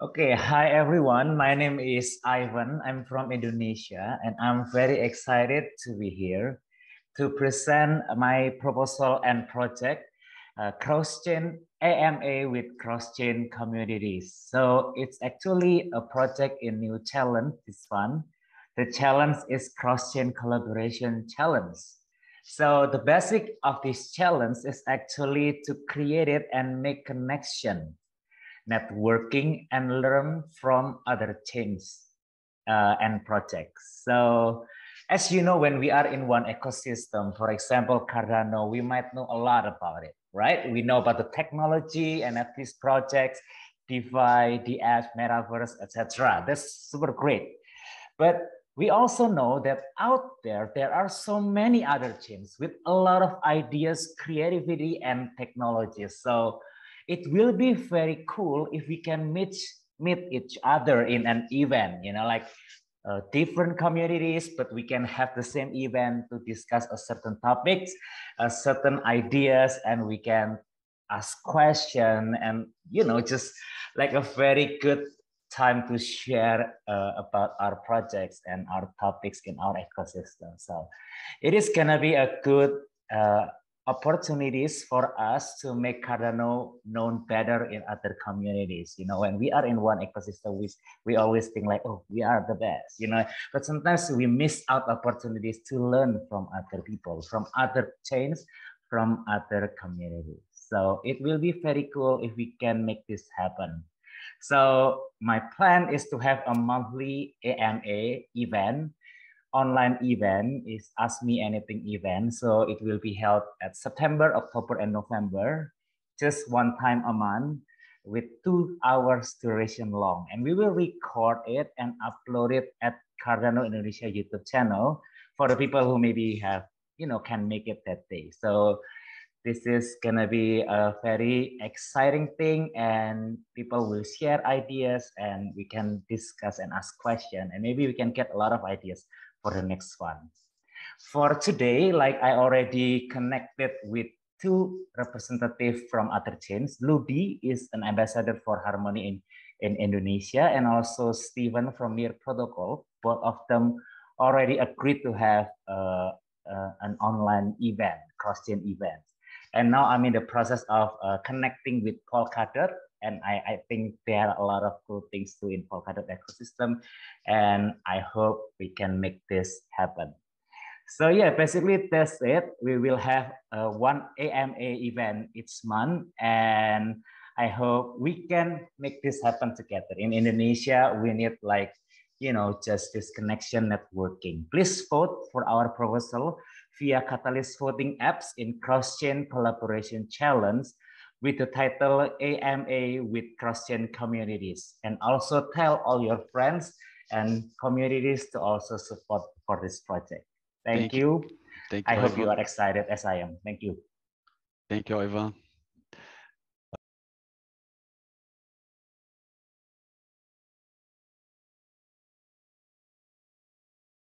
Okay, hi everyone. My name is Ivan. I'm from Indonesia and I'm very excited to be here to present my proposal and project, uh, cross-chain AMA with cross-chain communities. So it's actually a project in New Challenge, this one. The challenge is cross-chain collaboration challenge. So the basic of this challenge is actually to create it and make connection, networking and learn from other teams uh, and projects. So as you know, when we are in one ecosystem, for example, Cardano, we might know a lot about it, right? We know about the technology, NFTs projects, DeFi, DApp, Metaverse, etc. That's super great. But we also know that out there, there are so many other teams with a lot of ideas, creativity, and technology. So it will be very cool if we can meet, meet each other in an event, you know, like uh, different communities, but we can have the same event to discuss a certain topics, a certain ideas, and we can ask question and you know just like a very good time to share uh, about our projects and our topics in our ecosystem. So it is gonna be a good uh, opportunities for us to make Cardano known better in other communities. You know, when we are in one ecosystem, we, we always think like, oh, we are the best, you know, but sometimes we miss out opportunities to learn from other people, from other chains, from other communities. So it will be very cool if we can make this happen. So my plan is to have a monthly AMA event online event is Ask Me Anything event. So it will be held at September, October, and November, just one time a month with two hours duration long. And we will record it and upload it at Cardano Indonesia YouTube channel for the people who maybe have, you know, can make it that day. So this is gonna be a very exciting thing and people will share ideas and we can discuss and ask questions and maybe we can get a lot of ideas for the next one. For today, like I already connected with two representatives from other chains. Ludi is an ambassador for Harmony in, in Indonesia and also Stephen from Near Protocol. Both of them already agreed to have uh, uh, an online event, cross-chain event. And now I'm in the process of uh, connecting with Paul Carter, and I, I think there are a lot of cool things to in Polkadot ecosystem, and I hope we can make this happen. So yeah, basically that's it. We will have uh, one AMA event each month, and I hope we can make this happen together. In Indonesia, we need like you know just this connection networking. Please vote for our proposal via Catalyst voting apps in cross-chain collaboration challenge with the title AMA with cross-chain communities. And also tell all your friends and communities to also support for this project. Thank, Thank you. you. Thank you. I hope you are excited as I am. Thank you. Thank you, Ivan.